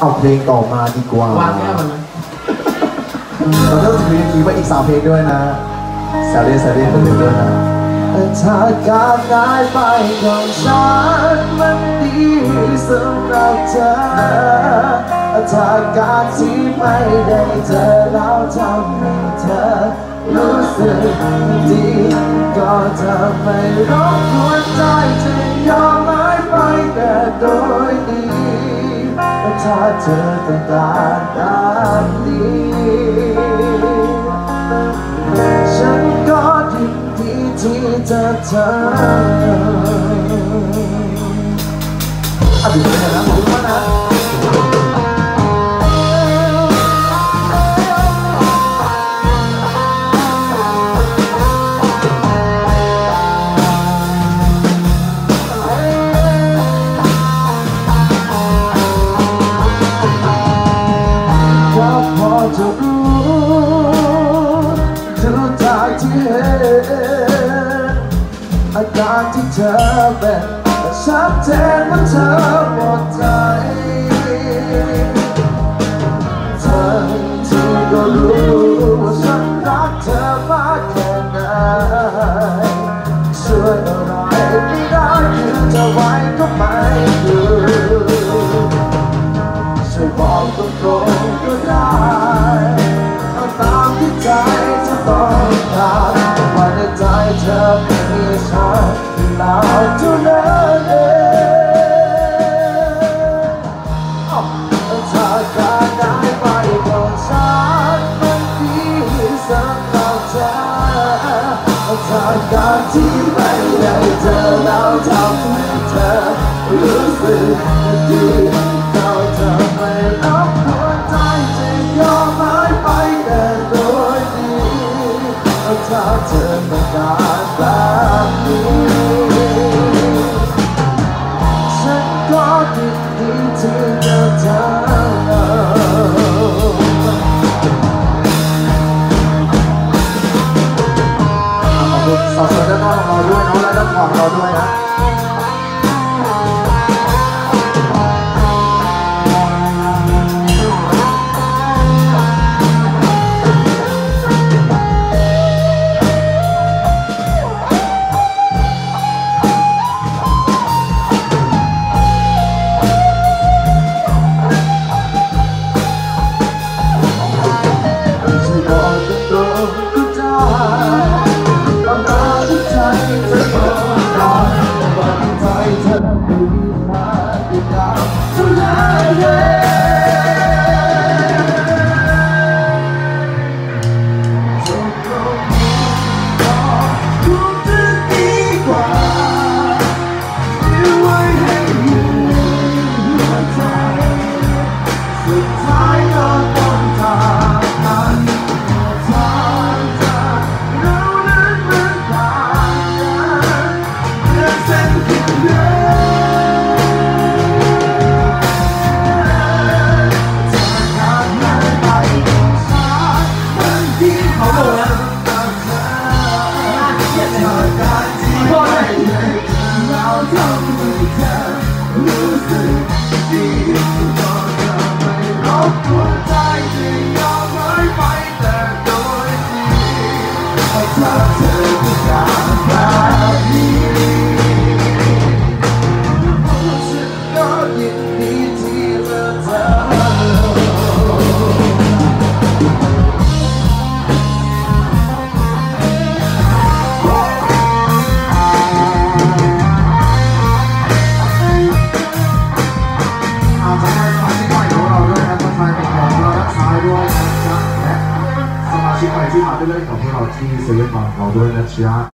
เอาเพลงต่อมาดีกว่าวางแก้วมันไหมเราต้องมีทีว่าอีกสามเพลงด้วยนะแซวเล่นแซวเล่นคนหนึ่งด้วยนะถ้าการง่ายไปของฉันมันดีสำหรับเธอถ้าการที่ไม่ได้เจอแล้วทำให้เธอรู้สึกดีก็จะไม่รบกวน ถ้าเธอต้องการแบบนี้ฉันก็ยินดีที่จะเธากที่เห็นอาการที่เธอเป็นชัดเจนว่าเธอหมดใจเธอที่ก็รู้ว่าฉันรักเธอมากแค่ไหนช่วยอะไรไม่ได้คือจะไว้ก็ไม่อยู่ช่วยบอกตรงๆก็ได้ ที่ไม่ได้เจอแล้วทำให้เธอรู้สึกดีเราจะไม่รับหัวใจจะยอมหายไปแต่โดยดีถ้าเธอต้องก สาวๆด้าของเราด้วยเนาะและด้านขวาของเราด้วยนะ นะจ๊ะและสมาชิกใหม่ที่ม